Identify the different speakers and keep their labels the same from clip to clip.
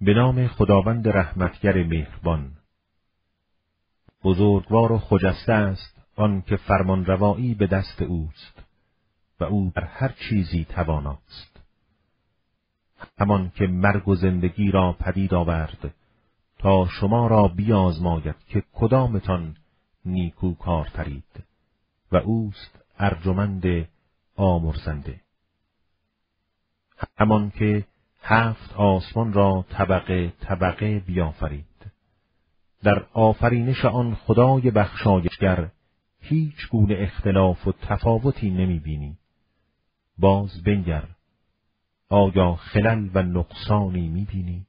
Speaker 1: به نام خداوند رحمتگر مهربان. بزرگوار و خجسته است آن که فرمانروایی به دست اوست و او بر هر چیزی تواناست. همان که مرگ و زندگی را پدید آورد تا شما را بیازماید که کدامتان نیکو کار ترید و اوست ارجمند آمرزنده. همان که هفت آسمان را طبقه طبقه بیافرید در آفرینش آن خدای بخشایشگر هیچ گونه اختلاف و تفاوتی نمی بینی. باز بنگر آیا خلل و نقصانی می بینی؟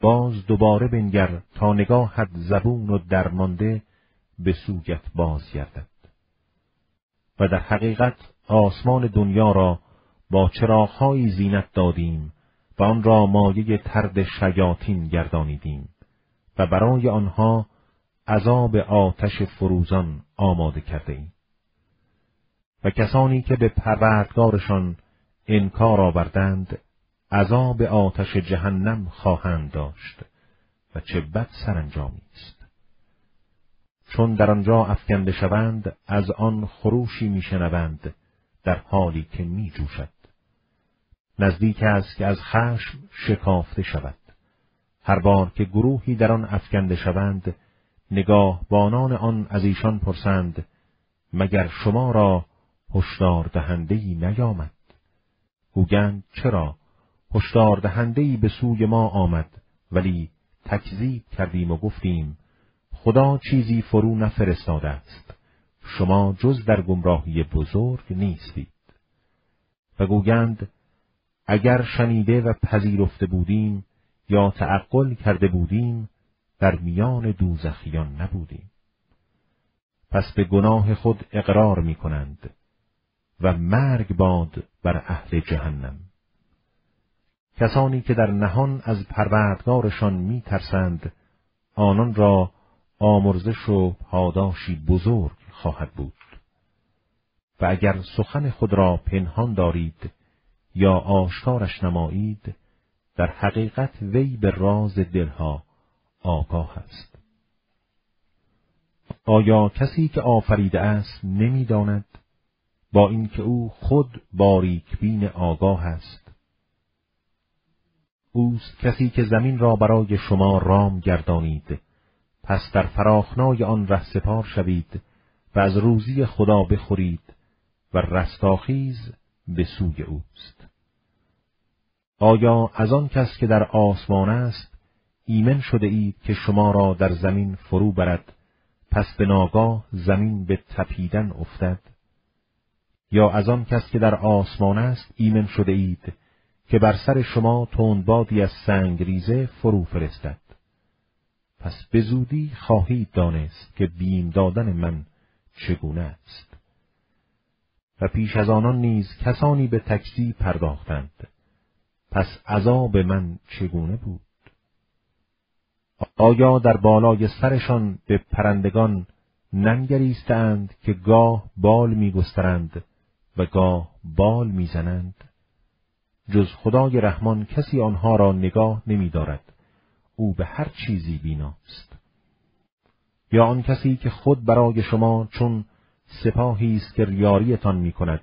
Speaker 1: باز دوباره بنگر تا نگاهت زبون و درمانده به سویت بازگردد و در حقیقت آسمان دنیا را با چراغهایی زینت دادیم و آن را مایه ترد شیاطین گردانیدیم و برای آنها عذاب آتش فروزان آماده کرده ایم. و کسانی که به پروردگارشان انکار آوردند عذاب آتش جهنم خواهند داشت و چه بد سرانجامی است چون در آنجا افکنده شوند از آن خروشی میشنوند در حالی که میجوشد نزدیک است که از خشم شکافته شود. هر بار که گروهی در آن افکنده شوند نگاه بانان آن از ایشان پرسند مگر شما را هشدار دهندهی نیامد؟ گوگند چرا؟ هشدار دهندهی به سوی ما آمد ولی تکذیب کردیم و گفتیم خدا چیزی فرو نفرستاده است. شما جز در گمراهی بزرگ نیستید. و گوگند اگر شنیده و پذیرفته بودیم یا تعقل کرده بودیم در میان دوزخیان نبودیم. پس به گناه خود اقرار می کنند و مرگ باد بر اهل جهنم. کسانی که در نهان از پروردگارشان می ترسند آنان را آمرزش و پاداشی بزرگ خواهد بود. و اگر سخن خود را پنهان دارید یا آشکارش نمایید در حقیقت وی به راز دلها آگاه است. آیا کسی که آفریده است نمی‌داند با اینکه او خود باریک بین آگاه است اوست کسی که زمین را برای شما رام گردانید پس در فراخنای آن ره سپار شوید و از روزی خدا بخورید و رستاخیز به سوی اوست آیا از آن کس که در آسمان است ایمن شده اید که شما را در زمین فرو برد پس به ناگاه زمین به تپیدن افتد؟ یا از آن کس که در آسمان است ایمن شده اید که بر سر شما تندبادی از سنگ ریزه فرو فرستد؟ پس به زودی خواهید دانست که بیم دادن من چگونه است. و پیش از آنان نیز کسانی به تکسی پرداختند. پس عذاب من چگونه بود؟ آیا در بالای سرشان به پرندگان ننگریستند که گاه بال میگسترند و گاه بال می‌زنند؟ جز خدای رحمان کسی آنها را نگاه نمیدارد. او به هر چیزی بیناست. یا آن کسی که خود برای شما چون سپاهی است که ریاریتان می کند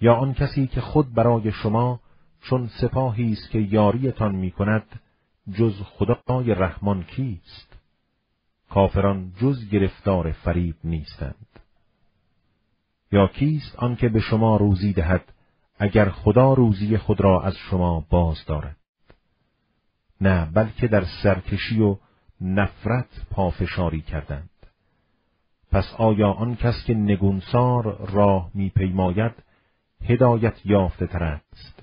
Speaker 1: یا آن کسی که خود برای شما چون سپاهی است که یاریتان می کند جز خدای رحمان کیست؟ کافران جز گرفتار فریب نیستند. یا کیست آنکه به شما روزی دهد اگر خدا روزی خود را از شما باز دارد؟ نه بلکه در سرکشی و نفرت پافشاری کردند. پس آیا آن کس که نگونسار راه میپیماید هدایت یافته تر است؟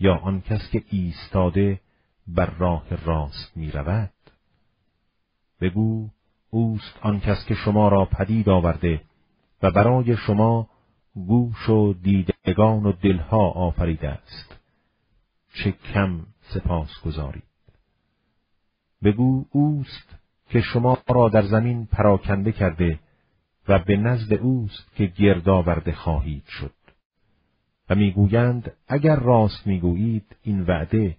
Speaker 1: یا آن کس که ایستاده بر راه راست می رود؟ بگو اوست آن کس که شما را پدید آورده و برای شما گوش و دیدگان و دلها آفریده است. چه کم سپاس گذارید. بگو اوست که شما را در زمین پراکنده کرده و به نزد اوست که گرد آورده خواهید شد. و می‌گویند اگر راست می‌گویید این وعده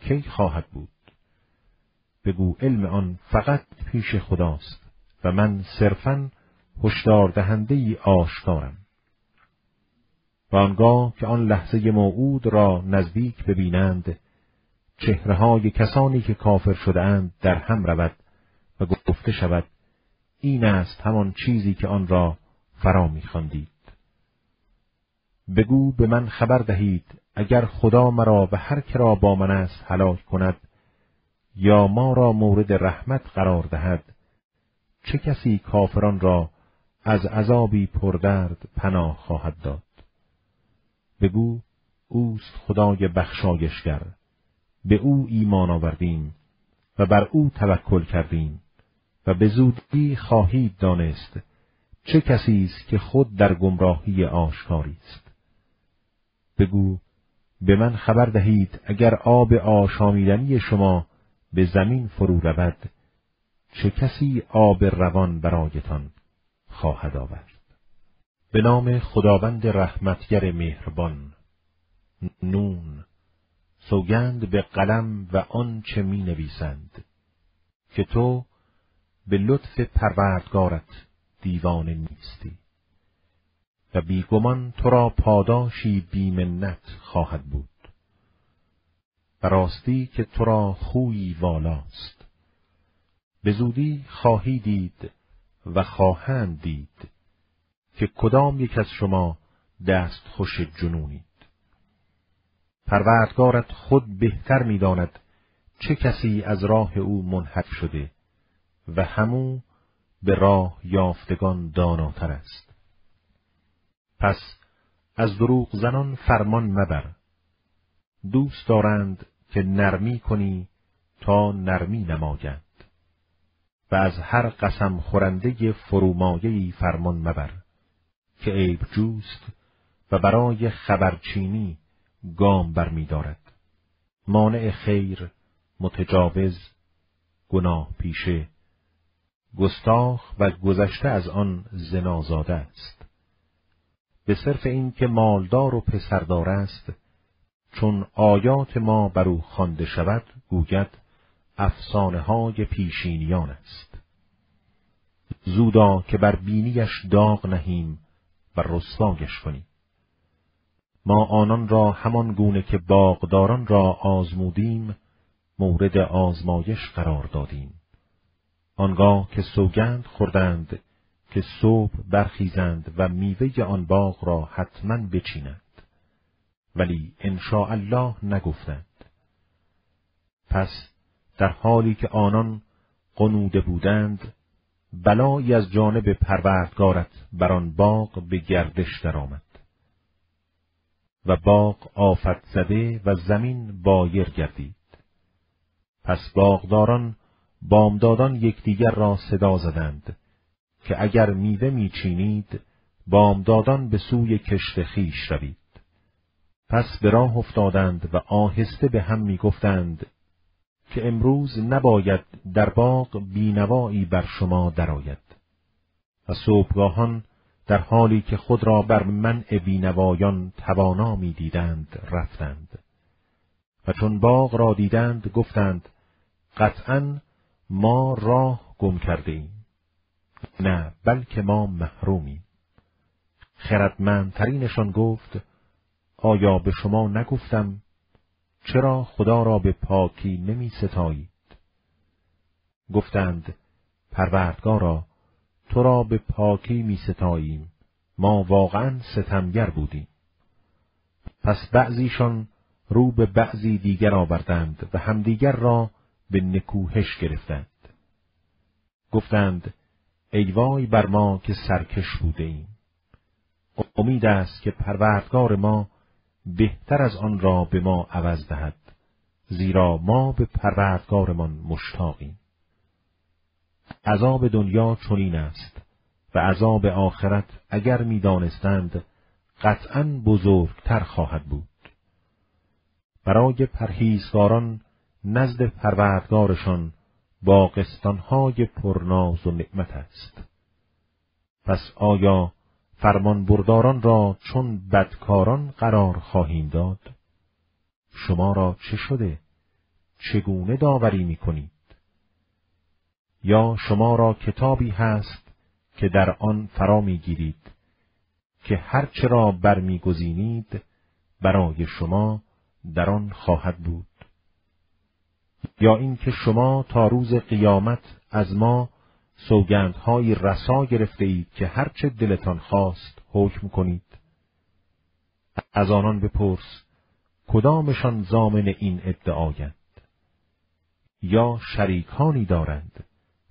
Speaker 1: کی خواهد بود؟ بگو علم آن فقط پیش خداست و من صرفا هشدار دهنده ای آشکارم. و آنگاه که آن لحظه موعود را نزدیک ببینند چهرههای کسانی که کافر شدهاند در هم رود و گفته شود این است همان چیزی که آن را فرا میخواندید. بگو به من خبر دهید اگر خدا مرا و هر که را با من است هلاک کند یا ما را مورد رحمت قرار دهد. چه کسی کافران را از عذابی پردرد پناه خواهد داد؟ بگو اوست خدای بخشایشگر به او ایمان آوردیم و بر او توکل کردیم و به زودی خواهید دانست چه کسی است که خود در گمراهی آشکاری است. بگو به من خبر دهید اگر آب آشامیدنی شما به زمین فرو رود چه کسی آب روان برایتان خواهد آورد؟ به نام خداوند رحمتگر مهربان نون سوگند به قلم و آن چه می نویسند که تو به لطف پروردگارت دیوانه نیستی. و بیگمان تو را پاداشی بیمنت خواهد بود. و راستی که تو را خویی والاست. به زودی خواهی دید و خواهند دید که کدام یک از شما دست خوش جنونید. پروردگارت خود بهتر می‌داند چه کسی از راه او منحرف شده و همو به راه یافتگان داناتر است. پس از دروغ زنان فرمان مبر. دوست دارند که نرمی کنی تا نرمی نمایند و از هر قسم خورنده فرومایهی فرمان مبر که عیب جوست و برای خبرچینی گام برمیدارد. مانع خیر متجاوز گناه پیشه. گستاخ و گذشته از آن زنازاده است. به صرف این که مالدار و پسردار است چون آیات ما بر او خوانده شود گوید افسانه های پیشینیان است. زودا که بر بینیش داغ نهیم و رسوایش کنیم. ما آنان را همان گونه که باغداران را آزمودیم مورد آزمایش قرار دادیم. آنگاه که سوگند خوردند که صبح برخیزند و میوه آن باغ را حتما بچینند. ولی انشاء الله نگفتند. پس در حالی که آنان قنوده بودند بلایی از جانب پروردگارت بر آن باغ به گردش درآمد. و باغ آفت زده و زمین بایر گردید. پس باغداران بامدادان یکدیگر را صدا زدند. که اگر میوه میچینید بامدادان به سوی کشت خیش روید. پس به راه افتادند و آهسته به هم می‌گفتند که امروز نباید در باغ بینوایی بر شما درآید. و صبحگاهان در حالی که خود را بر منع بینوایان توانا می‌دیدند رفتند. و چون باغ را دیدند گفتند قطعا ما راه گم کرده نه بلکه ما محرومیم. خردمندترینشان گفت آیا به شما نگفتم؟ چرا خدا را به پاکی نمی ستایید؟ گفتند پروردگارا تو را به پاکی می ستاییم ما واقعا ستمگر بودیم. پس بعضیشان رو به بعضی دیگر آوردند و همدیگر را به نکوهش گرفتند. گفتند ای وای بر ما که سرکش بوده ایم امید است که پروردگار ما بهتر از آن را به ما عوض دهد زیرا ما به پروردگارمان مشتاقیم. عذاب دنیا چنین است و عذاب آخرت اگر می‌دانستند قطعا بزرگتر خواهد بود. برای پرهیزگاران نزد پروردگارشان باقستانهای پرناز و نعمت است. پس آیا فرمان برداران را چون بدکاران قرار خواهیم داد؟ شما را چه شده؟ چگونه داوری می کنید؟ یا شما را کتابی هست که در آن فرا می‌گیرید که هرچه را برمیگزینید برای شما در آن خواهد بود؟ یا اینکه شما تا روز قیامت از ما سوگندهای رسا گرفته اید که هرچه دلتان خواست حکم کنید. از آنان بپرس کدامشان زامن این ادعایند؟ یا شریکانی دارند؟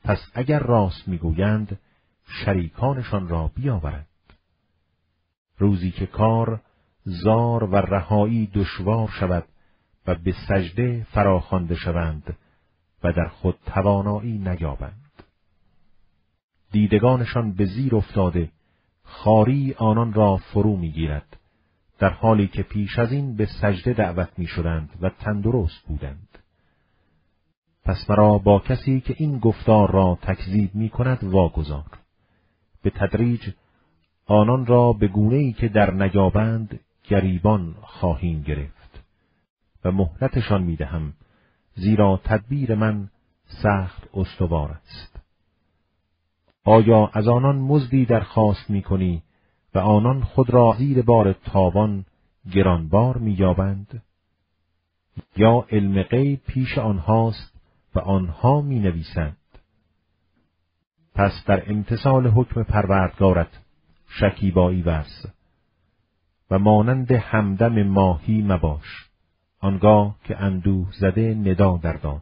Speaker 1: پس اگر راست می‌گویند شریکانشان را بیاورند. روزی که کار زار و رهایی دشوار شود و به سجده فراخوانده شوند و در خود توانایی نیابند دیدگانشان به زیر افتاده خاری آنان را فرو می‌گیرد در حالی که پیش از این به سجده دعوت می شدند و تندرست بودند. پس مرا با کسی که این گفتار را تکذیب می کند واگذار. به تدریج آنان را به گونه ای که در نیابند گریبان خواهیم گرفت و مهلتشان می دهم زیرا تدبیر من سخت استوار است. آیا از آنان مزدی درخواست می کنی و آنان خود را زیر بار تاوان گرانبار مییابند یا علم غیب پیش آنهاست و آنها می نویسند. پس در امتصال حکم پروردگارت شکیبایی ورز و مانند همدم ماهی مباش آنگاه که اندوه زده ندا در داد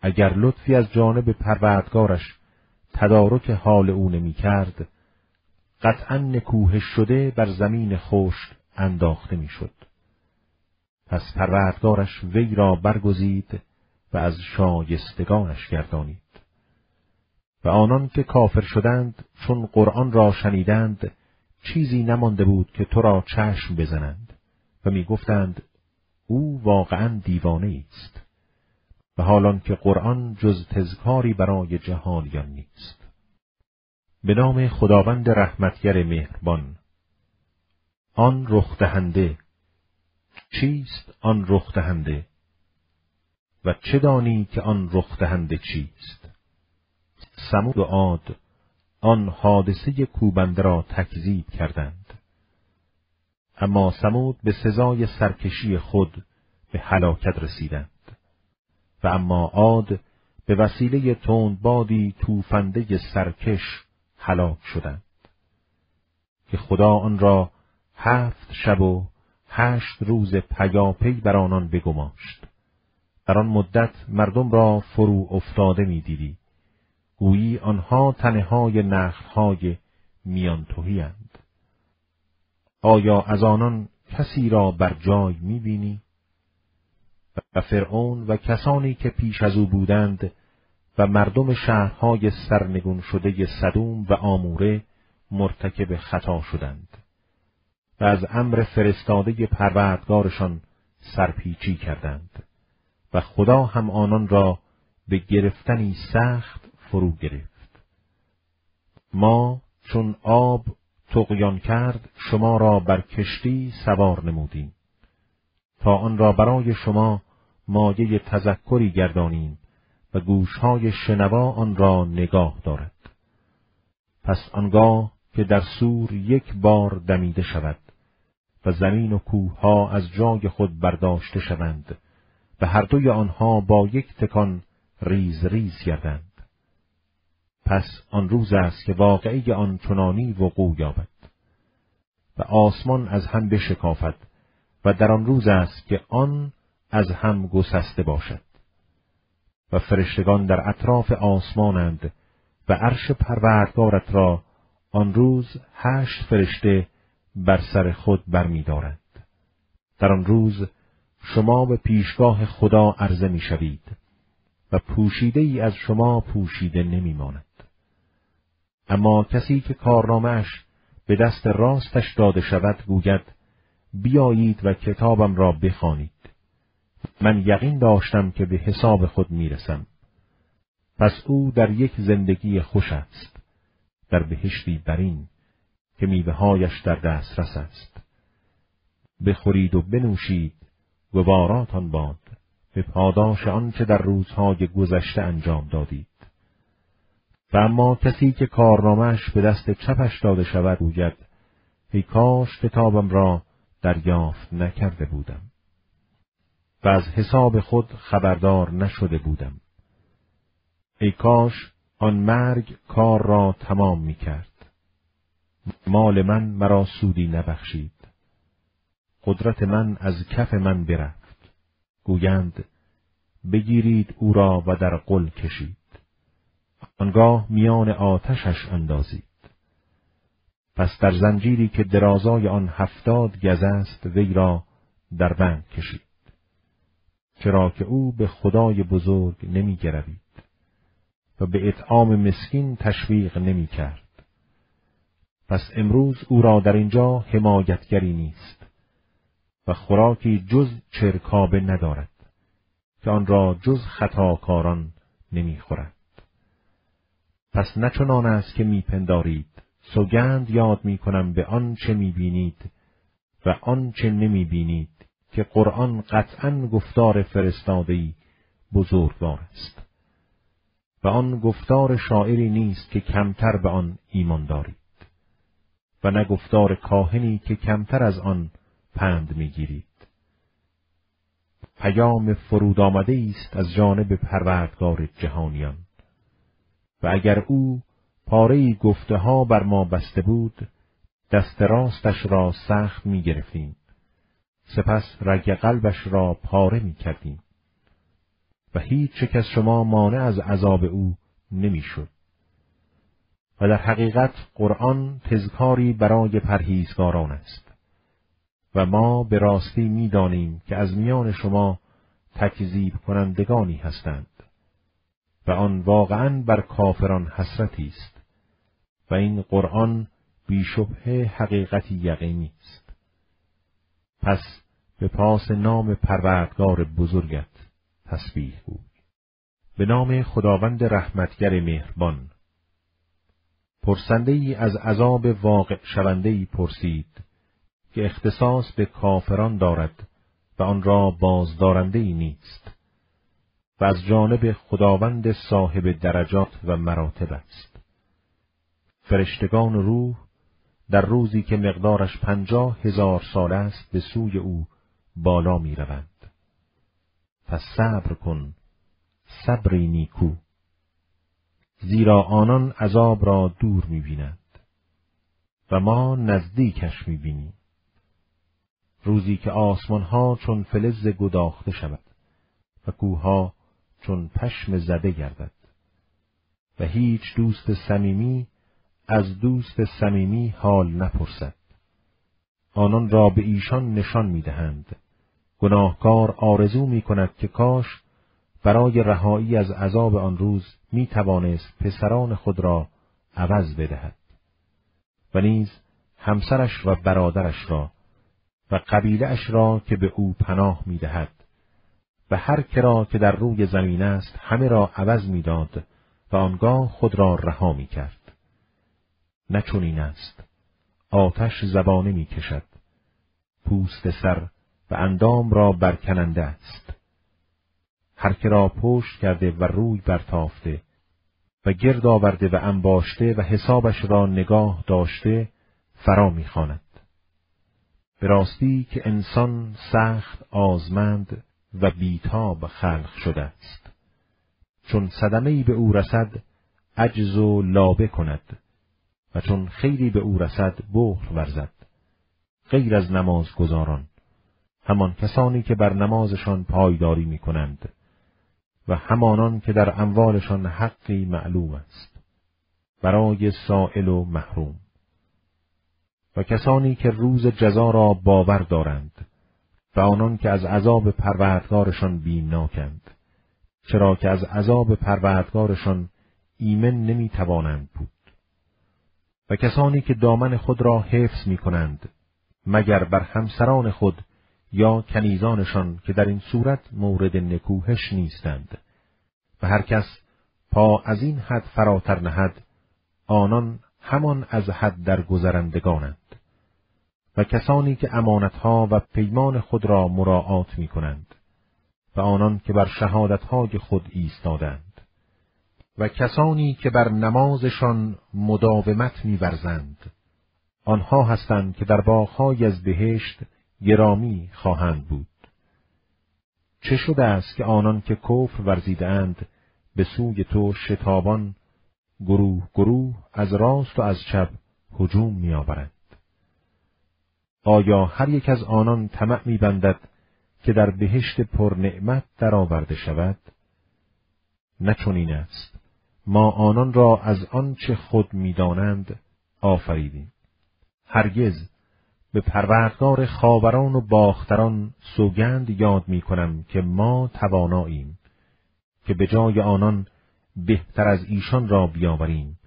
Speaker 1: اگر لطفی از جانب پروردگارش تدارک حال او نمی کرد قطعا نکوهش شده بر زمین خشک انداخته می‌شد. پس پروردگارش وی را برگزید و از شایستگانش گردانید. و آنان که کافر شدند چون قرآن را شنیدند چیزی نمانده بود که تو را چشم بزنند و می‌گفتند او واقعا دیوانه است و حالان که قرآن جز تذکاری برای جهانیان نیست. به نام خداوند رحمتگر مهربان آن رخ دهنده چیست آن رخ دهنده و چه دانی که آن رخ دهنده چیست؟ سمود و عاد آن حادثه کوبنده را تکذیب کردند. اما سمود به سزای سرکشی خود به هلاکت رسیدند. و اما عاد به وسیله تندبادی توفنده سرکش هلاک شدند. که خدا آن را هفت شب و هشت روز پیاپی بر آنان بگماشت. در آن مدت مردم را فرو افتاده می‌دیدی. گویی آنها تنهای نخلهای میان توهیند آیا از آنان کسی را بر جای می‌بینی؟ و فرعون و کسانی که پیش از او بودند و مردم شهرهای سرنگون شده صدوم و آموره مرتکب خطا شدند و از امر فرستاده پروردگارشان سرپیچی کردند و خدا هم آنان را به گرفتنی سخت فرو گرفت. ما چون آب تقیان کرد شما را بر کشتی سوار نمودیم تا آن را برای شما مایه تذکری گردانیم و گوشهای شنوا آن را نگاه دارد. پس آنگاه که در سور یک بار دمیده شود و زمین و کوهها از جای خود برداشته شوند و هر دوی آنها با یک تکان ریز ریز گردند. پس آن روز است که واقعی آن چنانی وقوع یابد و آسمان از هم بشکافد و در آن روز است که آن از هم گسسته باشد. و فرشتگان در اطراف آسمانند و عرش پروردگارت را آن روز هشت فرشته بر سر خود برمیدارند. در آن روز شما به پیشگاه خدا عرضه می شوید و پوشیده ای از شما پوشیده نمی ماند. اما کسی که کارنامهش به دست راستش داده شود گوید بیایید و کتابم را بخوانید. من یقین داشتم که به حساب خود می‌رسم. پس او در یک زندگی خوش است، در بهشتی برین که میوههایش در دسترس است. بخورید و بنوشید گواراتان باد به پاداش آنچه در روزهای گذشته انجام دادید. و اما کسی که کارنامهش به دست چپش داده شود گوید ای کاش کتابم را دریافت نکرده بودم و از حساب خود خبردار نشده بودم ای کاش آن مرگ کار را تمام می کرد. مال من مرا سودی نبخشید. قدرت من از کف من برفت. گویند بگیرید او را و در قل کشید. آنگاه میان آتشش اندازید. پس در زنجیری که درازای آن هفتاد گز است وی را در بند کشید. چرا که او به خدای بزرگ نمی گروید. و به اطعام مسکین تشویق نمی کرد. پس امروز او را در اینجا حمایتگری نیست و خوراکی جز چرکابه ندارد که آن را جز خطاکاران نمی‌خورد. پس نچنان است که میپندارید. سوگند یاد می‌کنم به آن چه می‌بینید و آن چه نمی‌بینید که قرآن قطعا گفتار فرستادهی بزرگوار است. و آن گفتار شاعری نیست که کمتر به آن ایمان دارید. و نه گفتار کاهنی که کمتر از آن پند می‌گیرید. پیام فرود آمده است از جانب پروردگار جهانیان. و اگر او پاره گفته ها بر ما بسته بود دست راستش را سخت می گرفتیم. سپس رگ قلبش را پاره می کردیم. و هیچ چک از شما مانع از عذاب او نمی‌شد. و در حقیقت قرآن تذکاری برای پرهیزگاران است. و ما به راستی می‌دانیم که از میان شما تکذیب کنندگانی هستند و آن واقعا بر کافران حسرتی است و این قرآن بیشبه حقیقتی یقینی است. پس به پاس نام پروردگار بزرگت تسبیح بود. به نام خداوند رحمتگر مهربان. پرسنده ای از عذاب واقع شونده ای پرسید که اختصاص به کافران دارد و آن را بازدارنده ای نیست. و از جانب خداوند صاحب درجات و مراتب است. فرشتگان روح در روزی که مقدارش پنجاه هزار سال است به سوی او بالا می روند. پس صبر کن صبری نیکو زیرا آنان عذاب را دور می‌بینند و ما نزدیکش می‌بینیم روزی که آسمانها چون فلز گداخته شود و کوها چون پشم زده گردد. و هیچ دوست صمیمی از دوست صمیمی حال نپرسد. آنان را به ایشان نشان می‌دهند. گناهکار آرزو می کند که کاش برای رهایی از عذاب آن روز می توانست پسران خود را عوض بدهد. و نیز همسرش و برادرش را و قبیلهاش را که به او پناه می دهد و هر کرا که در روی زمین است همه را عوض می‌داد و آنگاه خود را رها می کرد. نه چنین است. آتش زبانه می کشد. پوست سر و اندام را برکننده است. هر که را پشت کرده و روی برتافته و گرد آورده و انباشته و حسابش را نگاه داشته فرا می‌خواند. به راستی که انسان سخت آزمند و بیتاب خلق شده است. چون صدمه به او رسد عجز و لابه کند و چون خیری به او رسد بخل ورزد غیر از نماز گذاران همان کسانی که بر نمازشان پایداری می کنند و همانان که در اموالشان حقی معلوم است برای سائل و محروم و کسانی که روز جزا را باور دارند و آنان که از عذاب پروردگارشان بیمناکند چرا که از عذاب پروردگارشان ایمن نمی توانند بود. و کسانی که دامن خود را حفظ می کنند مگر بر همسران خود یا کنیزانشان که در این صورت مورد نکوهش نیستند. و هر کس پا از این حد فراتر نهد آنان همان از حد در گذرندگانند و کسانی که امانتها و پیمان خود را مراعات می کنند و آنان که بر شهادتهای خود ایستادند و کسانی که بر نمازشان مداومت میورزند آنها هستند که در باغهای از بهشت گرامی خواهند بود. چه شده است که آنان که کفر ورزیدند به سوی تو شتابان گروه گروه از راست و از چپ هجوم میآورند؟ آیا هر یک از آنان طمع میبندد که در بهشت پرنعمت درآورده شود؟ نه چنین است. ما آنان را از آنچه خود می‌دانند آفریدیم. هرگز به پروردگار خاوران و باختران سوگند یاد می کنم که ما تواناییم که به جای آنان بهتر از ایشان را بیاوریم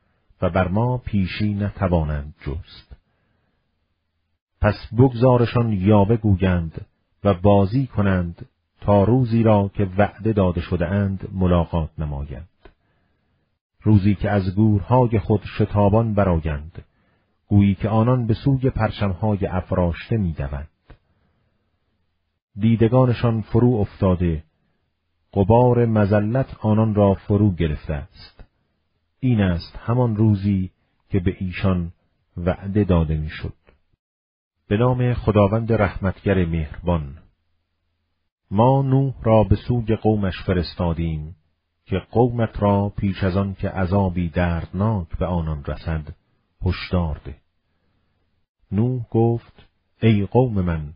Speaker 1: و بر ما پیشی نتوانند جست. پس بگذارشان یاوه گویند و بازی کنند تا روزی را که وعده داده شده اند ملاقات نمایند. روزی که از گورهای خود شتابان برایند گویی که آنان به سوی پرچمهای افراشته می‌دوند. دیدگانشان فرو افتاده، قبار مزلت آنان را فرو گرفته است. این است همان روزی که به ایشان وعده داده می‌شد. به نام خداوند رحمتگر مهربان. ما نوح را به سوی قومش فرستادیم که قومت را پیش از آن که عذابی دردناک به آنان رسد هشدار ده. نوح گفت ای قوم من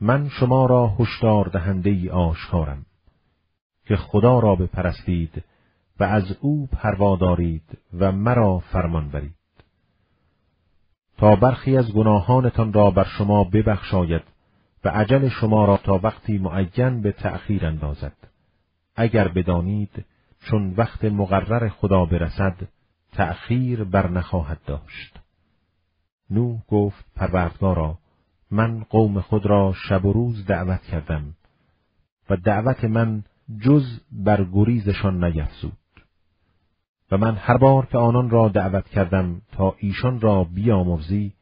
Speaker 1: من شما را هشدار دهنده ای آشکارم که خدا را بپرستید و از او پروادارید و مرا فرمان برید. تا برخی از گناهانتان را بر شما ببخشاید و عجل شما را تا وقتی معین به تأخیر اندازد. اگر بدانید چون وقت مقرر خدا برسد تأخیر بر نخواهد داشت. نوح گفت پروردگارا من قوم خود را شب و روز دعوت کردم و دعوت من جز بر گریزشان نیفزود. و من هر بار که آنان را دعوت کردم تا ایشان را بیامرزی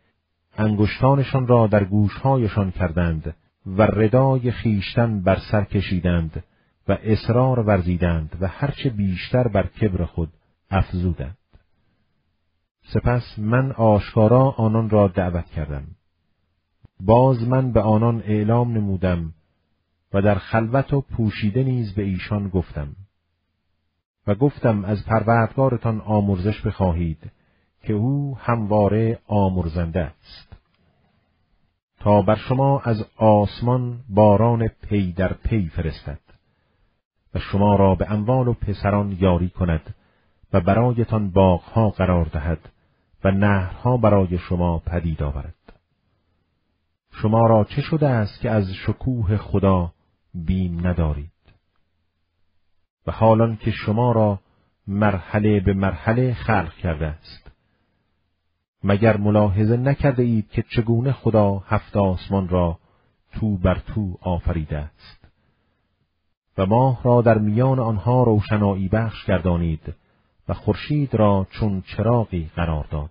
Speaker 1: انگشتانشان را در گوشهایشان کردند و ردای خیشتن بر سر کشیدند و اصرار ورزیدند و هرچه بیشتر بر کبر خود افزودند. سپس من آشکارا آنان را دعوت کردم. باز من به آنان اعلام نمودم و در خلوت و پوشیده نیز به ایشان گفتم. و گفتم از پروردگارتان آمرزش بخواهید که او همواره آمرزنده است. تا بر شما از آسمان باران پی در پی فرستد و شما را به اموال و پسران یاری کند و برایتان باغها قرار دهد و نهرها برای شما پدید آورد. شما را چه شده است که از شکوه خدا بیم ندارید؟ حالان که شما را مرحله به مرحله خلق کرده است. مگر ملاحظه نکرده اید که چگونه خدا هفت آسمان را تو بر تو آفریده است؟ و ماه را در میان آنها روشنایی بخش گردانید و خورشید را چون چراغی قرار داد.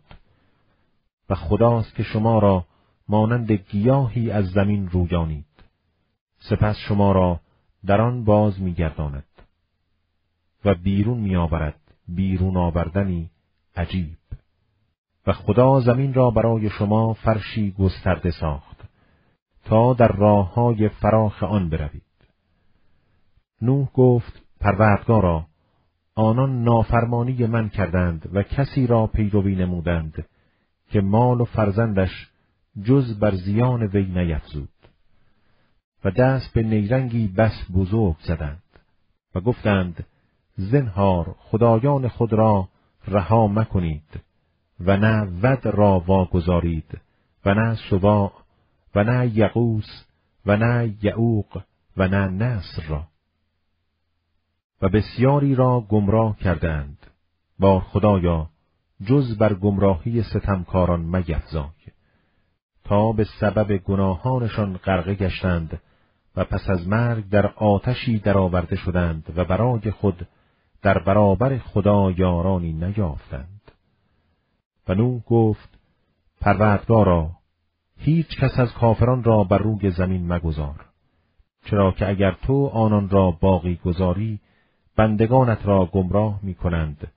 Speaker 1: و خداست که شما را مانند گیاهی از زمین رویانید. سپس شما را در آن باز میگرداند. و بیرون میآورد. بیرون آوردنی عجیب. و خدا زمین را برای شما فرشی گسترده ساخت تا در راه های فراخ آن بروید. نوح گفت پروردگارا آنان نافرمانی من کردند و کسی را پیروی نمودند که مال و فرزندش جز بر زیان وی نیفزود. و دست به نیرنگی بس بزرگ زدند و گفتند زنهار خدایان خود را رها مکنید و نه ود را واگذارید و نه سواع و نه یقوس و نه یعوق و نه نصر را. و بسیاری را گمراه کردند. بار خدایا جز بر گمراهی ستمکاران میفزای تا به سبب گناهانشان غرقه گشتند و پس از مرگ در آتشی درآورده شدند و برای خود در برابر خدا یارانی نیافتند و نو گفت پروردگارا هیچ کس از کافران را بر روی زمین مگذار چرا که اگر تو آنان را باقی گذاری بندگانت را گمراه می کنند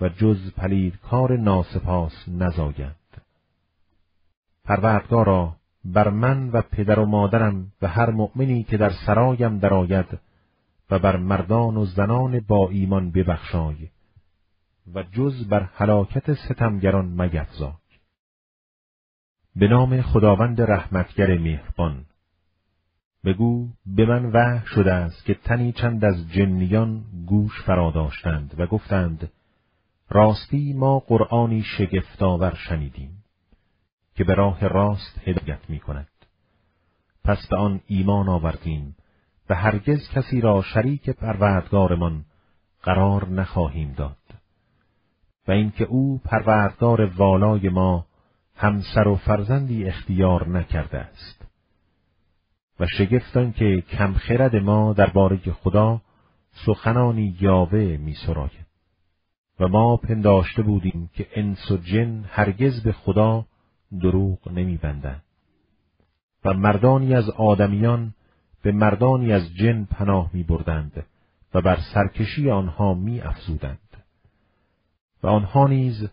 Speaker 1: و جز پلید کار ناسپاس نزایند. پروردگارا بر من و پدر و مادرم و هر مؤمنی که در سرایم درآید و بر مردان و زنان با ایمان ببخشای و جز بر حلاکت ستمگران مگفزای به نام خداوند رحمتگر مهربان بگو به من وح شده است که تنی چند از جنیان گوش فرا داشتند و گفتند راستی ما قرآنی شگفتآور شنیدیم که به راه راست هدایت می کند. پس به آن ایمان آوردیم و هرگز کسی را شریک پروردگارمان قرار نخواهیم داد. و اینکه او پروردگار والای ما همسر و فرزندی اختیار نکرده است. و شگفتان که کمخرد ما درباره خدا سخنانی یاوه می سراید. و ما پنداشته بودیم که انس و جن هرگز به خدا دروغ نمیبندند و مردانی از آدمیان به مردانی از جن پناه می بردند و بر سرکشی آنها می افزودند. و آنها نیز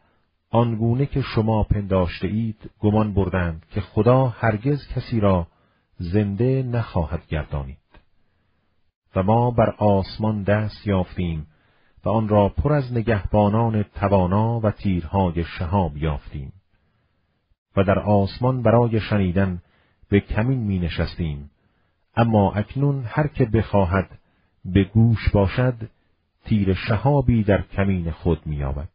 Speaker 1: آنگونه که شما پنداشته اید گمان بردند که خدا هرگز کسی را زنده نخواهد گردانید. و ما بر آسمان دست یافتیم و آن را پر از نگهبانان توانا و تیرهای شهاب یافتیم. و در آسمان برای شنیدن به کمین می نشستیم. اما اکنون هر که بخواهد به گوش باشد تیر شهابی در کمین خود مییابد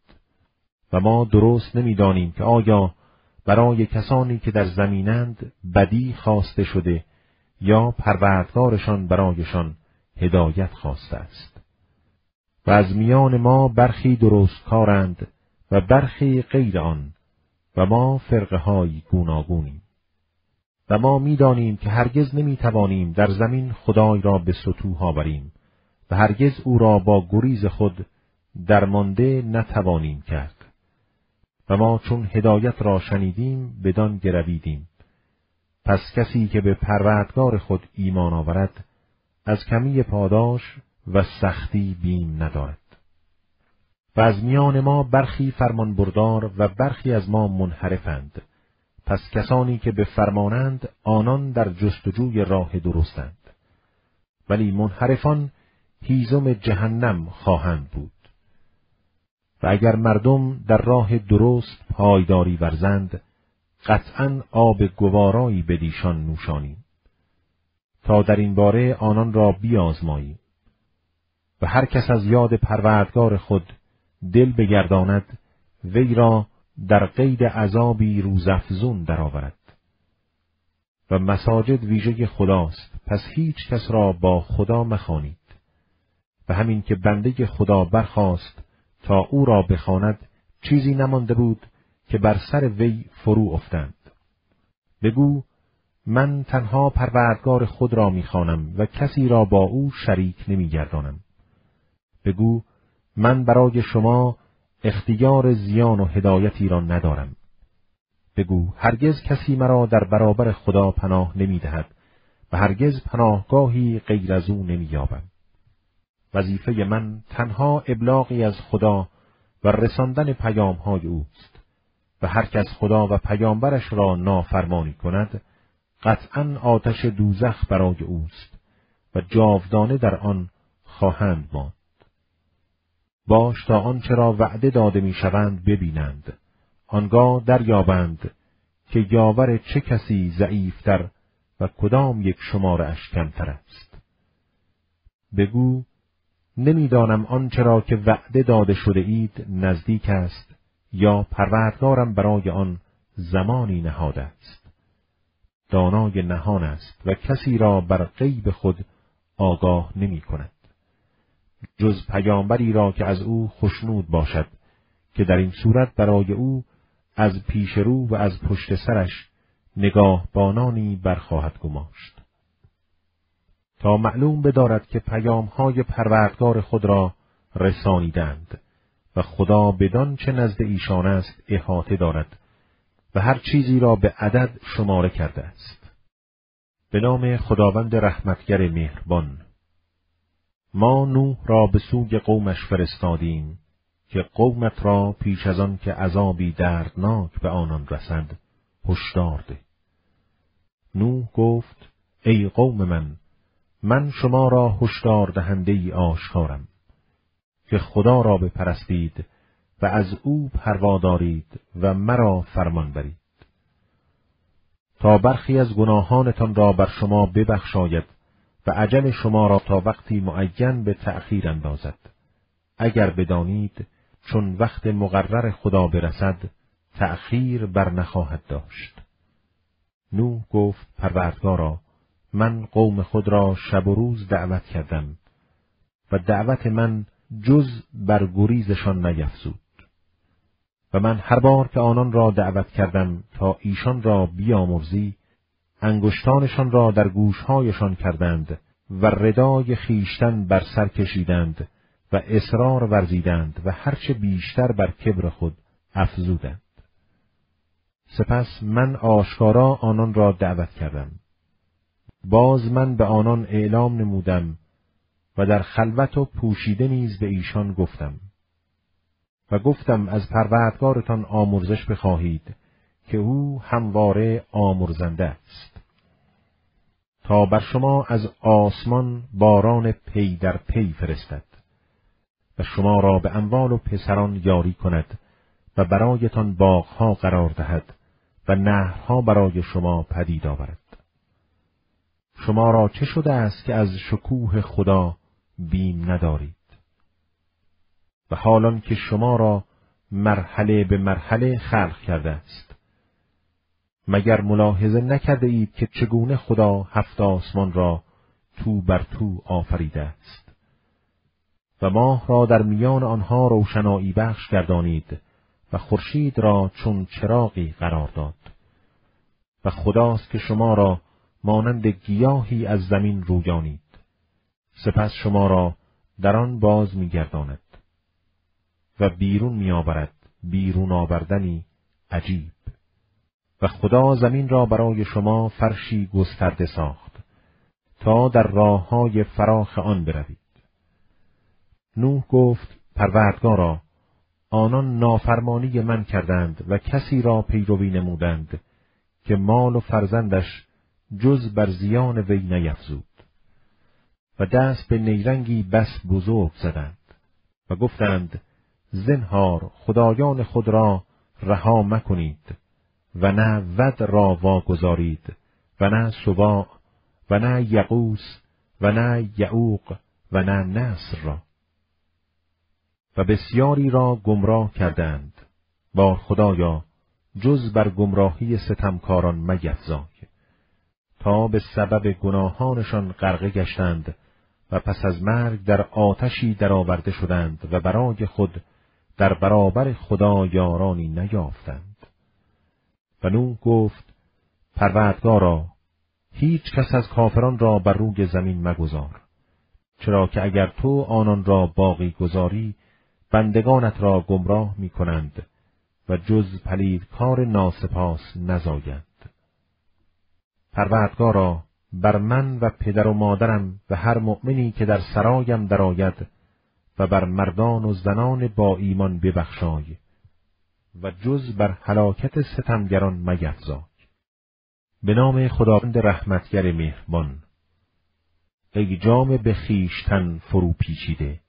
Speaker 1: و ما درست نمی‌دانیم که آیا برای کسانی که در زمینند بدی خواسته شده یا پروردگارشان برایشان هدایت خواسته است و از میان ما برخی درست کارند و برخی غیر آن و ما فرقه های گوناگونیم. و ما می‌دانیم که هرگز نمی‌توانیم در زمین خدای را به سطوح بریم و هرگز او را با گریز خود درمانده نتوانیم کرد. و ما چون هدایت را شنیدیم بدان گرویدیم. پس کسی که به پروردگار خود ایمان آورد از کمی پاداش و سختی بیم ندارد. و از میان ما برخی فرمان بردار و برخی از ما منحرفند. پس کسانی که به فرمانند آنان در جستجوی راه درستند. ولی منحرفان هیزم جهنم خواهند بود. و اگر مردم در راه درست پایداری ورزند، قطعا آب گوارایی به دیشان نوشانیم. تا در این باره آنان را بیازماییم. و هر کس از یاد پروردگار خود دل بگرداند وی را در قید عذابی روزافزون درآورد. و مساجد ویژه خداست پس هیچ کس را با خدا مخوانید. و همین که بنده خدا برخاست تا او را بخواند چیزی نمانده بود که بر سر وی فرو افتند. بگو من تنها پروردگار خود را می‌خوانم و کسی را با او شریک نمیگردانم. بگو من برای شما اختیار زیان و هدایتی را ندارم. بگو هرگز کسی مرا در برابر خدا پناه نمی‌دهد و هرگز پناهگاهی غیر از او نمییابم. وظیفه من تنها ابلاغی از خدا و رساندن پیامهای اوست و هر کس خدا و پیامبرش را نافرمانی کند قطعا آتش دوزخ برای اوست و جاودانه در آن خواهند ماند. باش تا آنچه را وعده داده می‌شوند ببینند. آنگاه دریابند که یاور چه کسی ضعیفتر و کدام یک شماره اش کمتر است. بگو نمی‌دانم آنچه را که وعده داده شده اید نزدیک است یا پروردگارم برای آن زمانی نهاده است. دانای نهان است و کسی را بر غیب خود آگاه نمی کند جز پیامبری را که از او خشنود باشد که در این صورت برای او از پیش رو و از پشت سرش نگاه بانانی برخواهد گماشت. تا معلوم بدارد که پیامهای پروردگار خود را رسانیدند و خدا بدان چه نزد ایشان است احاطه دارد و هر چیزی را به عدد شماره کرده است. به نام خداوند رحمتگر مهربان. ما نوح را به سوی قومش فرستادیم که قومت را پیش از آن که عذابی دردناک به آنان رسد هشدار ده. نوح گفت ای قوم من من شما را هشدار دهنده ای آشکارم که خدا را بپرستید و از او پروا دارید و مرا فرمان برید. تا برخی از گناهانتان را بر شما ببخشاید و عجل شما را تا وقتی معین به تأخیر اندازد. اگر بدانید چون وقت مقرر خدا برسد تأخیر بر نخواهد داشت. نوح گفت پروردگارا من قوم خود را شب و روز دعوت کردم و دعوت من جز بر گریزشان نیفزود. و من هر بار که آنان را دعوت کردم تا ایشان را بیامرزی انگشتانشان را در گوشهایشان کردند و ردای خیشتن بر سر کشیدند و اصرار ورزیدند و هرچه بیشتر بر کبر خود افزودند. سپس من آشکارا آنان را دعوت کردم. باز من به آنان اعلام نمودم و در خلوت و پوشیده نیز به ایشان گفتم. و گفتم از پروردگارتان آمرزش بخواهید که او همواره آمرزنده است. تا بر شما از آسمان باران پی در پی فرستد و شما را به اموال و پسران یاری کند و برایتان باغها قرار دهد و نهرها برای شما پدید آورد. شما را چه شده است که از شکوه خدا بیم ندارید؟ و حالان که شما را مرحله به مرحله خلق کرده است. مگر ملاحظه نکرده اید که چگونه خدا هفت آسمان را تو بر تو آفریده است؟ و ماه را در میان آنها روشنایی بخش گردانید و خورشید را چون چراغی قرار داد. و خداست که شما را مانند گیاهی از زمین رویانید. سپس شما را در آن باز میگرداند و بیرون میآورد بیرون آوردنی عجیب. و خدا زمین را برای شما فرشی گسترده ساخت تا در راه های فراخ آن بروید. نوح گفت پروردگارا آنان نافرمانی من کردند و کسی را پیروی نمودند که مال و فرزندش جز بر زیان وی نیفزود و دست به نیرنگی بس بزرگ زدند و گفتند زنهار خدایان خود را رها مکنید و نه ود را واگذارید و نه سواع و نه یقوس و نه یعوق و نه نصر را. و بسیاری را گمراه کردند. با خدایا جز بر گمراهی ستمکاران مگفزای تا به سبب گناهانشان غرقه گشتند و پس از مرگ در آتشی درآورده شدند و برای خود در برابر خدا یارانی نیافتند. و نوح گفت پروردگارا هیچ کس از کافران را بر روی زمین مگذار چرا که اگر تو آنان را باقی گذاری بندگانت را گمراه می کنند و جز پلید کار ناسپاس نزایند پروردگارا بر من و پدر و مادرم و هر مؤمنی که در سرایم درآید و بر مردان و زنان با ایمان ببخشای و جز بر هلاکت ستمگران میفزای به نام خداوند رحمتگر مهربان. ای جام به خیشتن فرو پیچیده.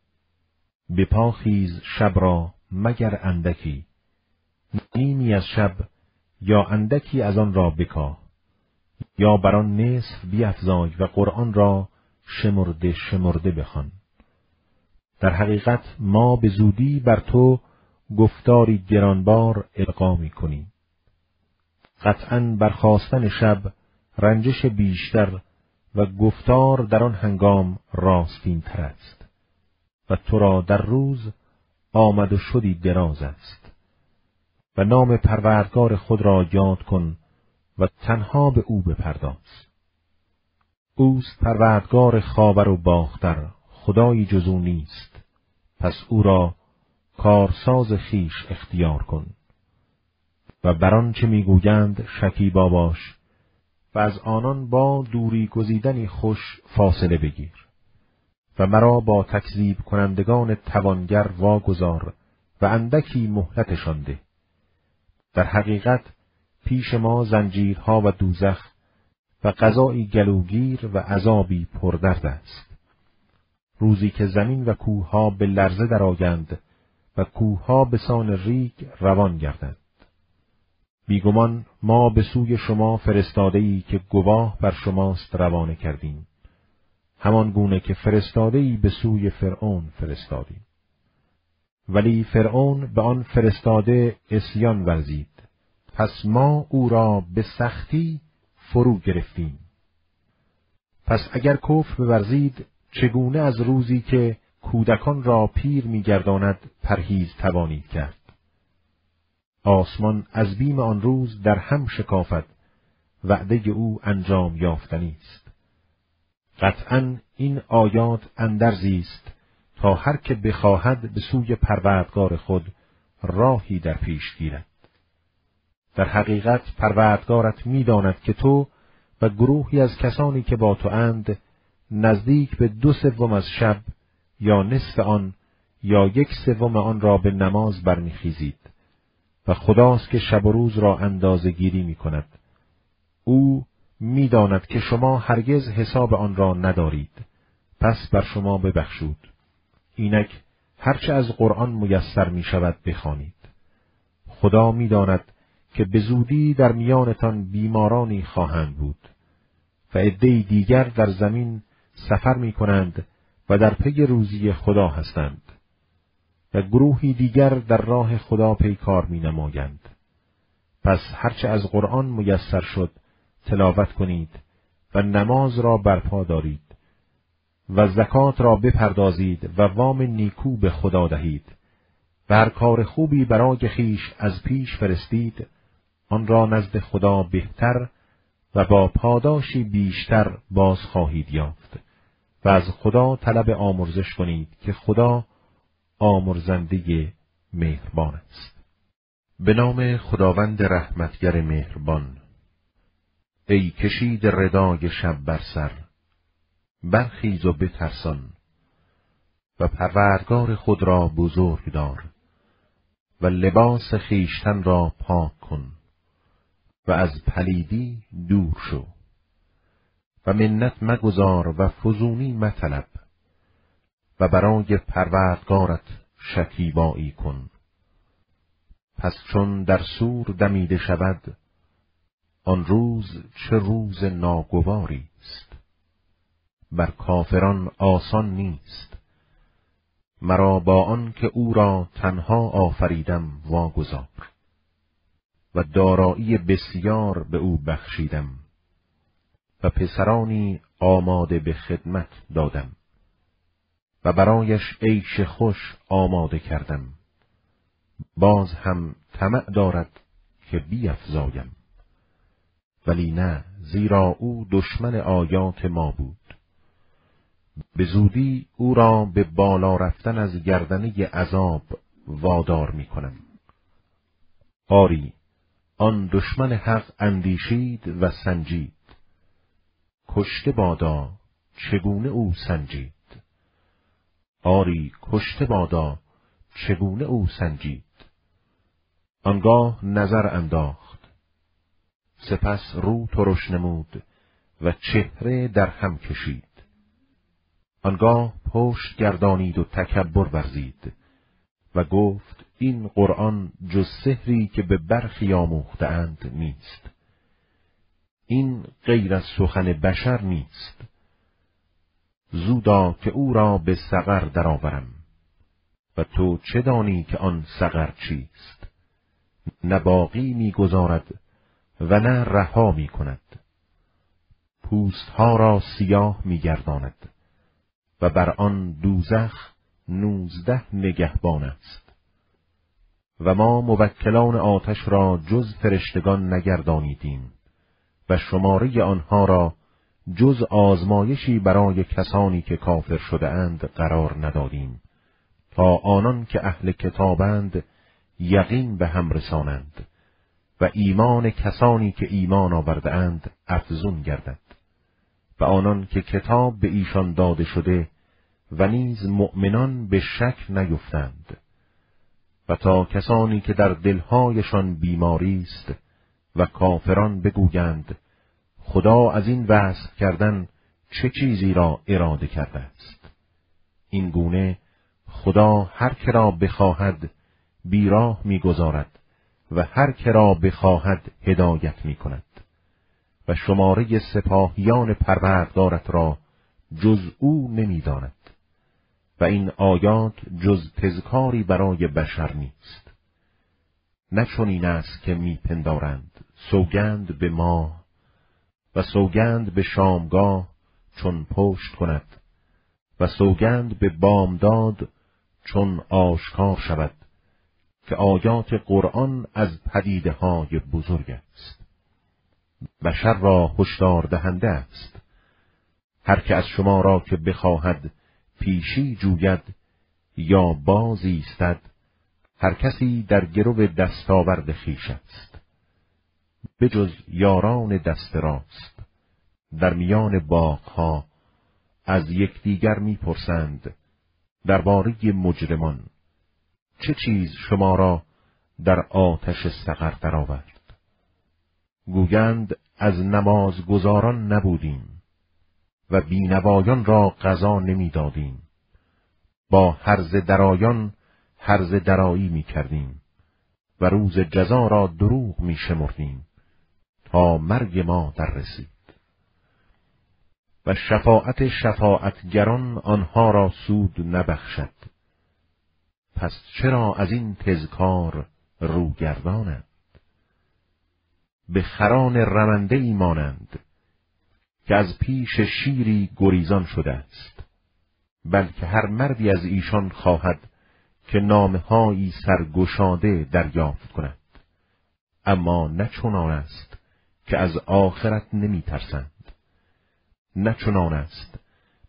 Speaker 1: به پاخیز شب را مگر اندکی. نیمی از شب یا اندکی از آن را بکا. یا بر آن نصف بیفزای و قرآن را شمرده شمرده بخوان. در حقیقت ما به زودی بر تو گفتاری گرانبار القا می کنیم. قطعا برخواستن شب رنجش بیشتر و گفتار در آن هنگام راستین تر است. و تو را در روز آمد و شدی دراز است. و نام پروردگار خود را یاد کن و تنها به او بپرداز. اوست پروردگار خاور و باختر خدایی جزو نیست. پس او را کارساز خیش اختیار کن. و بر آنچه می‌گویند شکیبا باش و از آنان با دوری گزیدنی خوش فاصله بگیر. و مرا با تکذیب کنندگان توانگر واگذار و اندکی مهلتشان ده. در حقیقت پیش ما زنجیرها و دوزخ و غذایی گلوگیر و عذابی پردرد است. روزی که زمین و کوهها به لرزه درآیند و کوهها به سان ریگ روان گردند. بیگمان ما به سوی شما فرستاده ای که گواه بر شماست روانه کردیم. همان گونه که فرستاده ای به سوی فرعون فرستادیم. ولی فرعون به آن فرستاده اسیان ورزید. پس ما او را به سختی فرو گرفتیم. پس اگر کفر بورزید چگونه از روزی که کودکان را پیر میگرداند پرهیز توانید کرد. آسمان از بیم آن روز در هم شکافد وعده او انجام یافتنی است. قطعا این آیات اندرزی است تا هر که بخواهد به سوی پروردگار خود راهی در پیش گیرد. در حقیقت پروردگارت می‌داند که تو و گروهی از کسانی که با تو اند نزدیک به دو سوم از شب یا نصف آن یا یک سوم آن را به نماز برمیخیزید. و خداست که شب و روز را اندازه گیری می کند. او می‌داند که شما هرگز حساب آن را ندارید. پس بر شما ببخشود. اینک هرچه از قرآن میسر می شود بخوانید. خدا می‌داند که به زودی در میانتان بیمارانی خواهند بود. و عدهای دیگر در زمین سفر می کنند و در پی روزی خدا هستند و گروهی دیگر در راه خدا پیکار می نمایند. پس هرچه از قرآن میسر شد تلاوت کنید و نماز را برپا دارید و زکات را بپردازید و وام نیکو به خدا دهید و هر کار خوبی برای خیش از پیش فرستید آن را نزد خدا بهتر و با پاداشی بیشتر باز خواهید یافت و از خدا طلب آمرزش کنید که خدا آمرزنده مهربان است. به نام خداوند رحمتگر مهربان ای کشید ردای شب بر سر برخیز و بترسان و پروردگار خود را بزرگ دار و لباس خیشتن را پاک کن و از پلیدی دور شو. و منت مگذار و فزونی مطلب و برای پروردگارت شکیبایی کن. پس چون در سور دمیده شود آن روز چه روز ناگواری است. بر کافران آسان نیست. مرا با آن که او را تنها آفریدم واگذار و دارایی بسیار به او بخشیدم. و پسرانی آماده به خدمت دادم و برایش عیش خوش آماده کردم. باز هم طمع دارد که بیافزایم ولی نه زیرا او دشمن آیات ما بود. به زودی او را به بالا رفتن از گردنه عذاب وادار می کنم. آری آن دشمن حق اندیشید و سنجید. کشته بادا چگونه او سنجید؟ آری کشته بادا چگونه او سنجید؟ آنگاه نظر انداخت. سپس رو ترش نمود و چهره در هم کشید. آنگاه پشت گردانید و تکبر ورزید و گفت این قرآن جز سحری که به برخی آموختهاند نیست. این غیر از سخن بشر نیست. زودا که او را به سقر درآورم. و تو چه دانی که آن سقر چیست؟ نه باقی می‌گذارد و نه رها می کند پوستها را سیاه میگرداند و بر آن دوزخ نوزده نگهبان است. و ما موکلان آتش را جز فرشتگان نگردانیدیم. و شماره آنها را جز آزمایشی برای کسانی که کافر شده اند قرار ندادیم تا آنان که اهل کتابند یقین به هم رسانند و ایمان کسانی که ایمان آورده اند افزون گردد و آنان که کتاب به ایشان داده شده و نیز مؤمنان به شک نیفتند و تا کسانی که در دلهایشان بیماری است و کافران بگویند خدا از این وصف کردن چه چیزی را اراده کرده است؟ این گونه خدا هر که را بخواهد بیراه می‌گذارد و هر که را بخواهد هدایت می کند و شماره سپاهیان پروردگارت را جز او نمی‌داند. و این آیات جز تذکاری برای بشر نیست. نه این است که میپندارند. سوگند به ما و سوگند به شامگاه چون پشت کند و سوگند به بامداد چون آشکار شود که آیات قرآن از پدیده های بزرگ است. بشر را هشدار دهنده است. هر که از شما را که بخواهد پیشی جوید یا باز ایستد هر کسی در گرو دستاورد خیش است. بجز یاران دست راست. در میان باغها از یکدیگر می‌پرسند درباره مجرمان چه چیز شما را در آتش سقر درآورد؟ گویند از نمازگزاران نبودیم و بینوایان را غذا نمی‌دادیم. با هرز درایان هرز درایی می کردیم و روز جزا را دروغ می شمردیم تا مرگ ما در رسید. و شفاعت شفاعتگران آنها را سود نبخشد. پس چرا از این تذکار روگردانند؟ به خران رمنده ایمانند که از پیش شیری گریزان شده است. بلکه هر مردی از ایشان خواهد که نامهایی سرگشاده دریافت کند. اما نه چنان است که از آخرت نمی ترسند نه چنان است.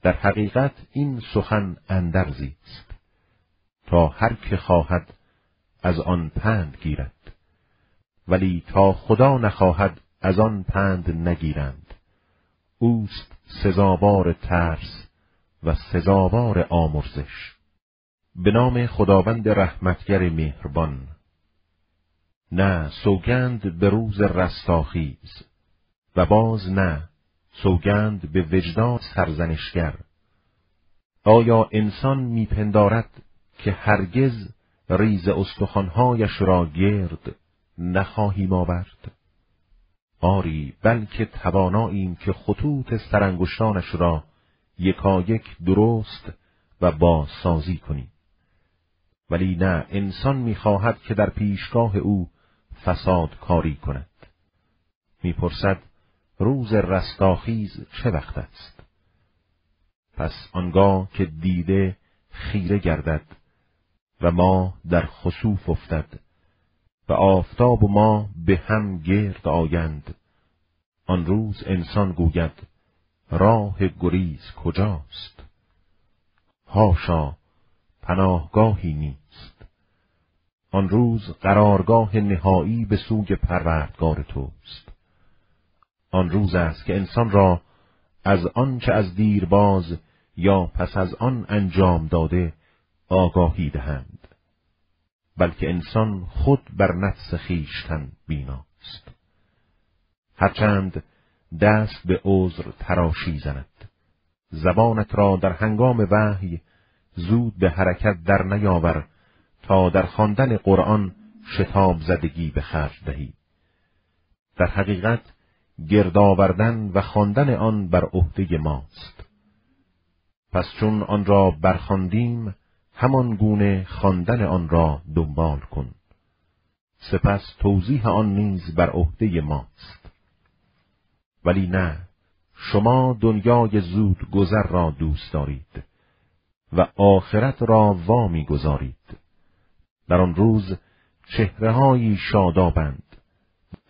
Speaker 1: در حقیقت این سخن اندرزی است. تا هر که خواهد از آن پند گیرد. ولی تا خدا نخواهد از آن پند نگیرند. اوست سزاوار ترس و سزاوار آمرزش. به نام خداوند رحمتگر مهربان. نه سوگند به روز رستاخیز و باز نه سوگند به وجدان سرزنشگر. آیا انسان میپندارد که هرگز ریز استخوانهایش را گرد نخواهیم آورد آری بلکه تواناییم که خطوط سرانگشتانش را یکایک درست و بازسازی کنیم. ولی نه انسان می‌خواهد که در پیشگاه او فساد کاری کند. می‌پرسد روز رستاخیز چه وقت است؟ پس آنگاه که دیده خیره گردد و ما در خسوف افتد و آفتاب و ما به هم گرد آیند آن روز انسان گوید راه گریز کجاست؟ هاشا پناهگاهی نیست آن روز قرارگاه نهایی به سوی پروردگار توست. آن روز است که انسان را از آنچه از دیرباز یا پس از آن انجام داده آگاهی دهند بلکه انسان خود بر نفس خیشتن بیناست. هرچند دست به عذر تراشی زند زبانت را در هنگام وحی زود به حرکت در نیاور در خواندن قرآن شتاب زدگی به خرج دهی. در حقیقت گردآوردن و خواندن آن بر عهده ماست. پس چون آن را برخواندیم همان گونه خواندن آن را دنبال کن. سپس توضیح آن نیز بر عهده ماست. ولی نه شما دنیای زود گذر را دوست دارید و آخرت را وامی گذارید. در آن روز چهرههایی شادابند.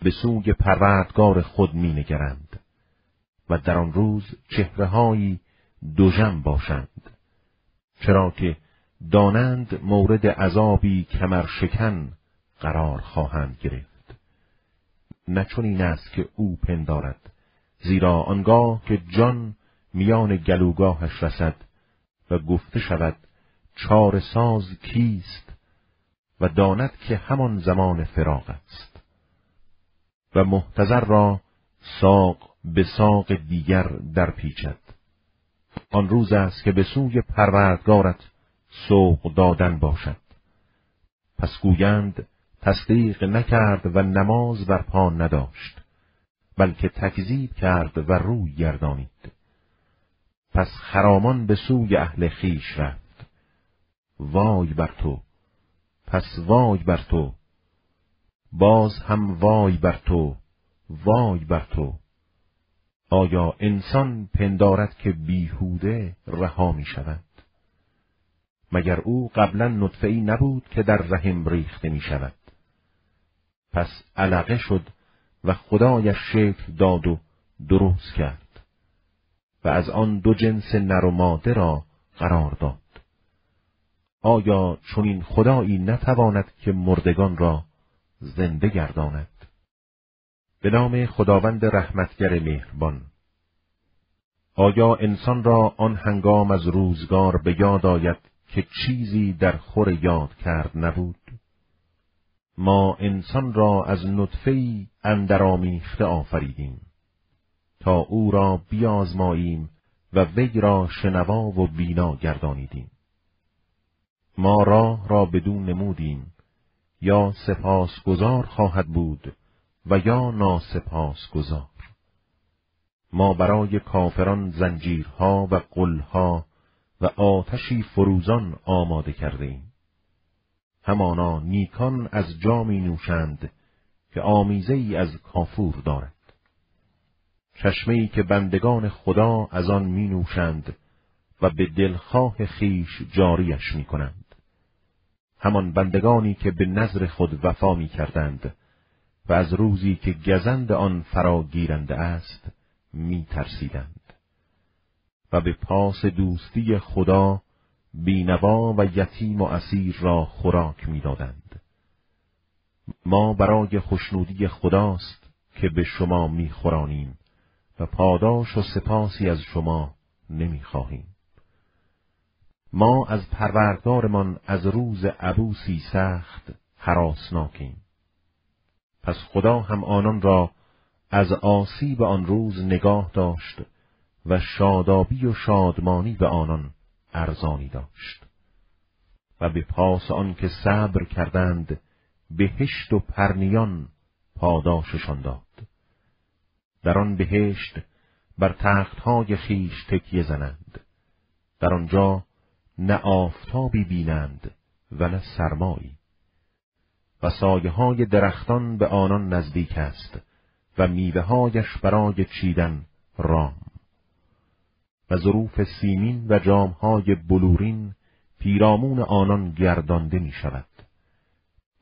Speaker 1: به سوی پروردگار خود می نگرند و در آن روز چهرههایی دوژم باشند. چرا که دانند مورد عذابی کمر شکن قرار خواهند گرفت. نچنین است که او پندارد زیرا آنگاه که جان میان گلوگاهش رسد و گفته شود چار ساز کیست و داند که همان زمان فراغ است. و محتضر را ساق به ساق دیگر در پیچد آن روز است که به سوی پروردگارت سوق دادن باشد. پس گویند تصدیق نکرد و نماز بر پا نداشت بلکه تکذیب کرد و روی گردانید. پس خرامان به سوی اهل خیش رفت. وای بر تو! پس وای بر تو. باز هم وای بر تو. وای بر تو. آیا انسان پندارد که بیهوده رها می شود؟ مگر او قبلا نطفه ای نبود که در رحم ریخته می شود؟ پس علقه شد و خدایش شکل داد و درست کرد و از آن دو جنس نر و ماده را قرار داد. آیا چون خدایی نتواند که مردگان را زنده گرداند؟ به نام خداوند رحمتگر مهربان. آیا انسان را آن هنگام از روزگار به یاد آید که چیزی در خور یاد کرد نبود؟ ما انسان را از نطفه‌ای اندرامیخته آفریدیم. تا او را بیازماییم و وی را شنوا و بینا گردانیدیم. ما راه را بدون نمودیم یا سپاسگزار خواهد بود و یا ناسپاسگزار ما برای کافران زنجیرها و قلها و آتشی فروزان آماده کرده ایم. همانا نیکان از جامی نوشند که آمیزه ای از کافور دارد. چشمه ای که بندگان خدا از آن می نوشند و به دلخواه خیش جاریش می کنند. همان بندگانی که به نظر خود وفا می کردند و از روزی که گزند آن فراگیرنده است می ترسیدند و به پاس دوستی خدا بینوا و یتیم و اسیر را خوراک می‌دادند. ما برای خوشنودی خداست که به شما میخورانیم و پاداش و سپاسی از شما نمی‌خواهیم. ما از پروردگارمان از روز عبوسی سخت حراسناکیم. پس خدا هم آنان را از آسیب آن روز نگاه داشت و شادابی و شادمانی به آنان ارزانی داشت. و به پاس آن که صبر کردند بهشت و پرنیان پاداششان داد. در آن بهشت بر تختهای خیش تکیه زنند. در آنجا نه آفتابی بینند و نه سرمایی. و سایه های درختان به آنان نزدیک است و میوههایش برای چیدن رام. و ظروف سیمین و جامهای بلورین پیرامون آنان گردانده می شود.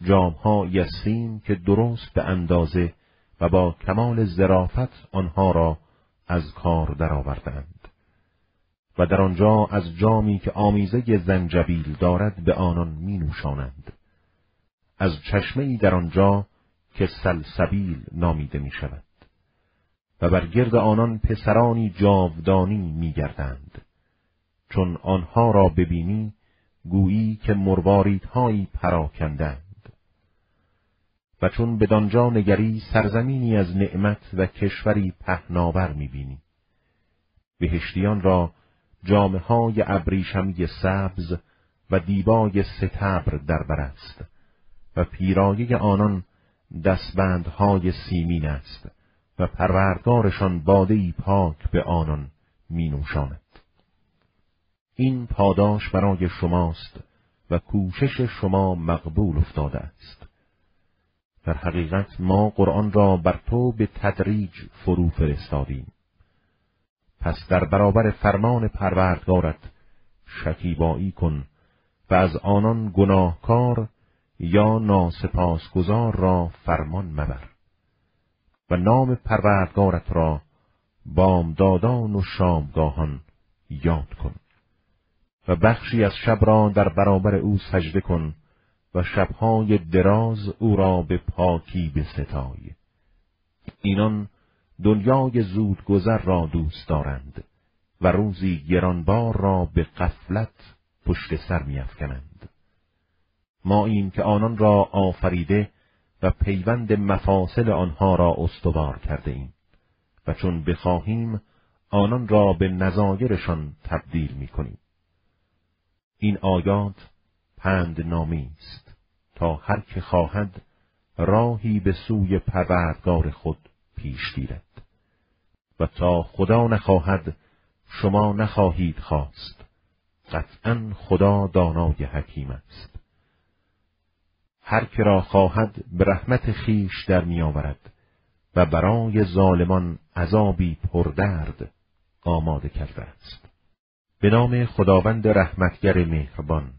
Speaker 1: جامها یسیم که درست به اندازه و با کمال زرافت آنها را از کار درآوردند و در آنجا از جامی که آمیزه زنجبیل دارد به آنان می نوشانند. از چشمه در آنجا که سلسبیل نامیده می شود. و بر گرد آنان پسرانی جاودانی می گردند. چون آنها را ببینی گویی که مرواریدهایی پراکندند. و چون بدانجا نگری سرزمینی از نعمت و کشوری پهناور می‌بینی. بهشتیان را جامعه های ابریشمی سبز و دیبای ستبر در است و پیرایه آنان دستبندهای سیمین است و پروردگارشان بادهی پاک به آنان می نوشاند. این پاداش برای شماست و کوشش شما مقبول افتاده است. در حقیقت ما قرآن را بر تو به تدریج فرو فرستادیم. پس در برابر فرمان پروردگارت شکیبایی کن و از آنان گناهکار یا ناسپاسگزار را فرمان مبر و نام پروردگارت را بامدادان و شامگاهان یاد کن و بخشی از شب را در برابر او سجده کن و شبهای دراز او را به پاکی بستای. اینان دنیای زود گذر را دوست دارند و روزی گرانبار را به قفلت پشت سر میافکنند ما این که آنان را آفریده و پیوند مفاصل آنها را استوار کرده ایم و چون بخواهیم آنان را به نظایرشان تبدیل می کنیم. این آیات پند نامی است تا هر که خواهد راهی به سوی پروردگار خود پیش گیرد و تا خدا نخواهد شما نخواهید خواست. قطعا خدا دانای حکیم است. هر که را خواهد به رحمت خیش در میآورد و برای ظالمان عذابی پردرد آماده کرده است. به نام خداوند رحمتگر مهربان.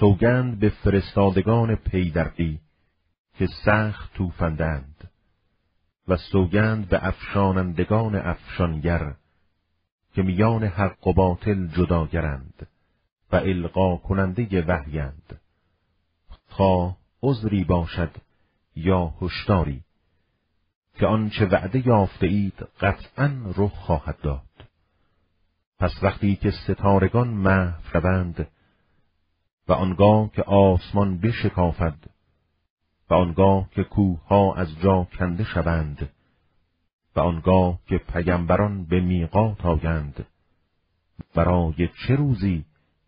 Speaker 1: سوگند به فرستادگان پیدرقی که سخت توفندند. و سوگند به افشانندگان افشانگر که میان حق و باطل جداگرند و القا کننده وحیند. خواه عذری باشد یا هشداری که آنچه وعده یافته اید قطعا رخ خواهد داد. پس وقتی که ستارگان محو روند و آنگاه که آسمان بشکافد و آنگاه که کوه ها از جا کنده شوند و آنگاه که پیامبران به میقات آیند برای چه روزی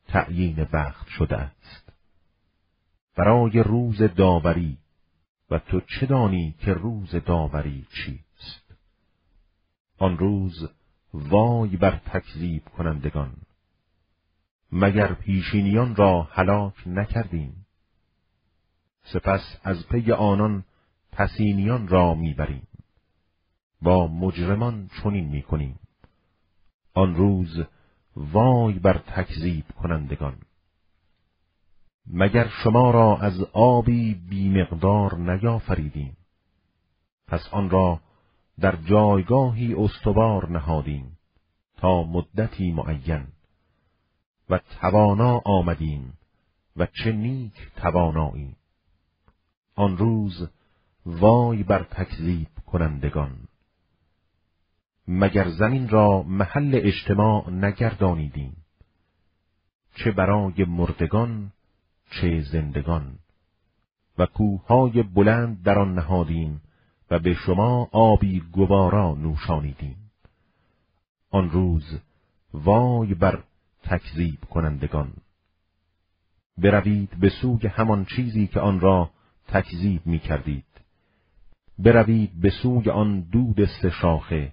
Speaker 1: تعیین وقت شده است؟ برای روز داوری و تو چه دانی که روز داوری چیست؟ آن روز وای بر تکذیب کنندگان مگر پیشینیان را هلاک نکردیم؟ سپس از پی آنان پسینیان را می‌بریم. با مجرمان چنین می‌کنیم. آن روز وای بر تکذیب کنندگان. مگر شما را از آبی بیمقدار نیافریدیم؟ پس آن را در جایگاهی استوار نهادیم تا مدتی معین و توانا آمدیم و چه نیک تواناییم آن روز وای بر تکذیب کنندگان. مگر زمین را محل اجتماع نگردانیدیم؟ چه برای مردگان چه زندگان. و کوههای بلند در آن نهادیم و به شما آبی گوارا نوشانیدیم. آن روز وای بر تکذیب کنندگان. بروید به سوی همان چیزی که آن را تکذیب می کردید بروید به سوی آن دود سه شاخه.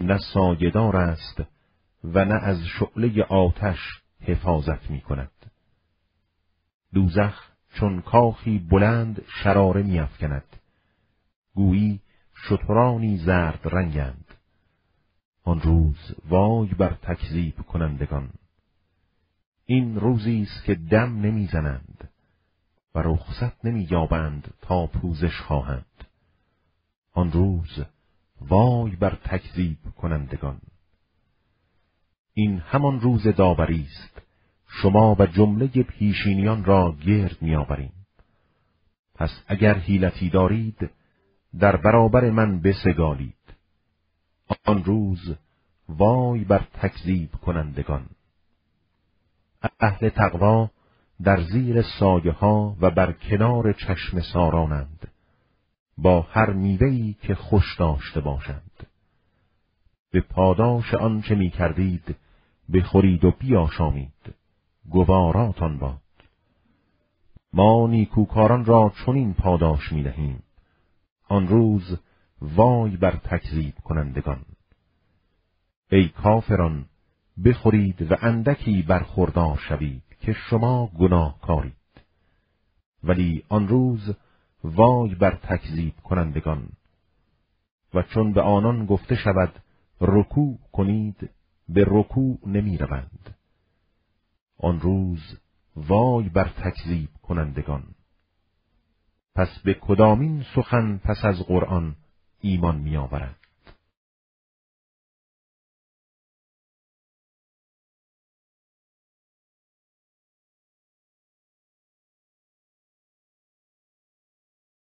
Speaker 1: نه سایدار است و نه از شعله آتش حفاظت می کند دوزخ چون کاخی بلند شراره میافکند. گویی شترانی زرد رنگند. آن روز وای بر تکذیب کنندگان. این روزی است که دم نمی‌زنند. و رخصت نمییابند تا پوزش خواهند. آن روز وای بر تکذیب کنندگان. این همان روز داوری است. شما و جمله پیشینیان را گرد میآوریم. پس اگر حیلتی دارید در برابر من بسگالید. آن روز وای بر تکذیب کنندگان. اهل تقوا در زیر سایه ها و بر کنار چشم سارانند. با هر میوهی که خوش داشته باشند. به پاداش آنچه می کردید بخورید و بیاشامید. گواراتان باد. ما نیکوکاران را چنین پاداش می دهیم آن روز وای بر تکذیب کنندگان. ای کافران بخورید و اندکی برخوردار شوید. که شما گناه کارید. ولی آن روز وای بر تکذیب کنندگان. و چون به آنان گفته شود رکوع کنید به رکوع نمی روند. آن روز وای بر تکذیب کنندگان. پس به کدامین سخن پس از قرآن ایمان می آورد